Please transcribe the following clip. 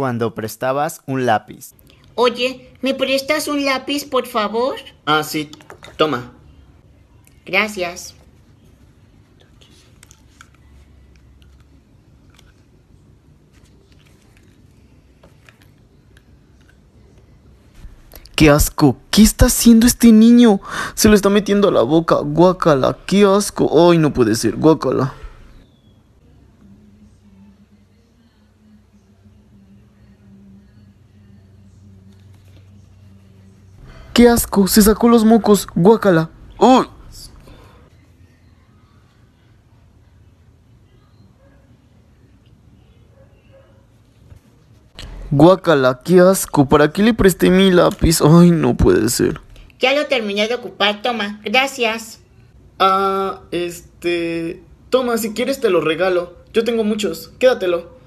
cuando prestabas un lápiz? Oye, ¿me prestas un lápiz, por favor? Ah, sí, toma. Gracias. ¡Qué asco! ¿Qué está haciendo este niño? Se lo está metiendo a la boca. Guácala, qué asco. Ay, no puede ser. Guácala. ¡Qué asco! Se sacó los mocos. Guácala. ¡Uy! Guácala, qué asco. ¿Para qué le presté mi lápiz? Ay, no puede ser. Ya lo terminé de ocupar, toma. Gracias. Ah, este... Toma, si quieres te lo regalo. Yo tengo muchos. Quédatelo.